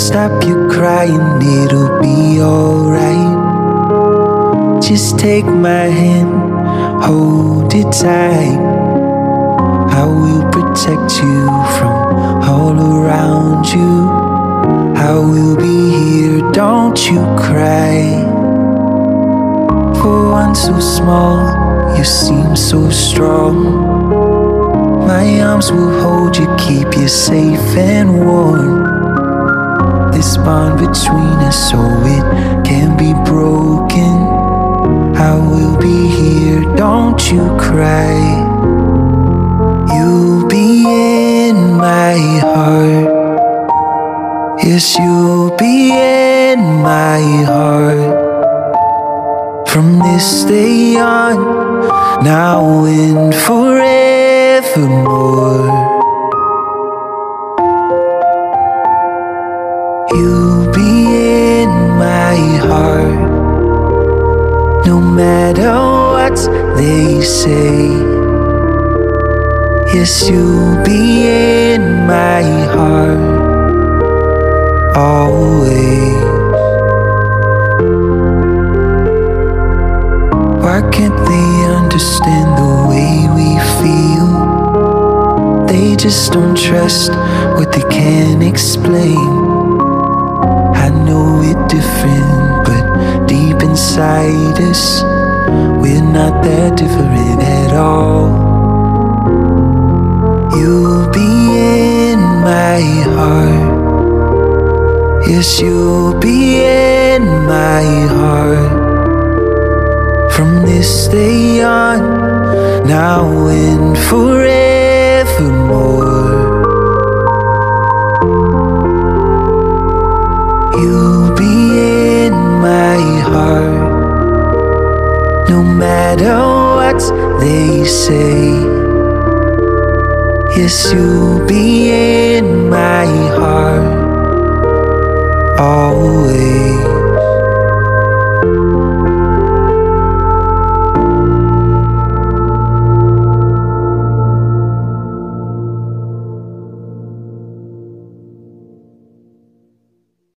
stop you crying, it'll be alright. Just take my hand, hold it tight. I will protect you from all around you. I will be here, don't you cry. For one so small, you seem so strong. My arms will hold you, keep you safe and warm. This bond between us, so it can be broken. I will be here, don't you cry. You'll be in my heart. Yes, you'll be in my heart. From this day on, now and forevermore. You'll be in my heart. No matter what they say. Yes, you'll be in my heart. Always. Why can't they understand the way we feel? They just don't trust what they can't explain. I know it different, but deep inside us, we're not that different at all. You'll be in my heart. Yes, you'll be in my heart. From this day on, now and forevermore. They say. Yes, you'll be